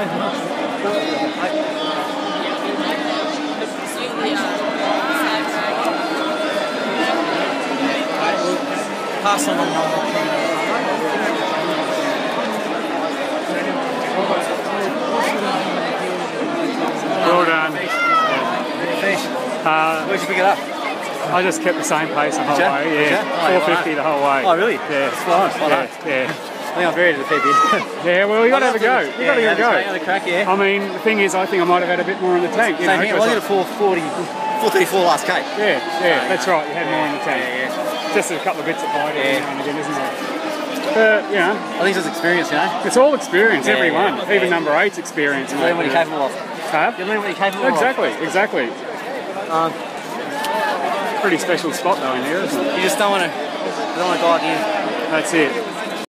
Pass on the. Well done. Finish. Uh, Where'd you pick it up? I just kept the same pace the whole way. Yeah, ya? Oh, yeah, 450 the whole way. Oh, really? Yeah. It's flying. Well Yeah, yeah. I think I'm buried at the fair bit. Yeah, well, you got to have a go. You got to have a go. Have a crack, yeah. I mean, the thing is, I think I might have had a bit more in the tank. You Same know, here. Well, I did a 440, 434 last K. Yeah, yeah, that's right. You had more in the tank. Yeah, yeah. Just a couple of bits of bite every Yeah. now and again, isn't it? But, you know, I think it's experience, you know. it's all experience, Yeah, everyone. yeah. Even number eight's experience. You learn what you're capable of. Huh? You learn what you're capable of. Exactly, exactly. Um, Pretty special spot though in here, isn't it? you just don't want to, don't want to die at the end. That's it.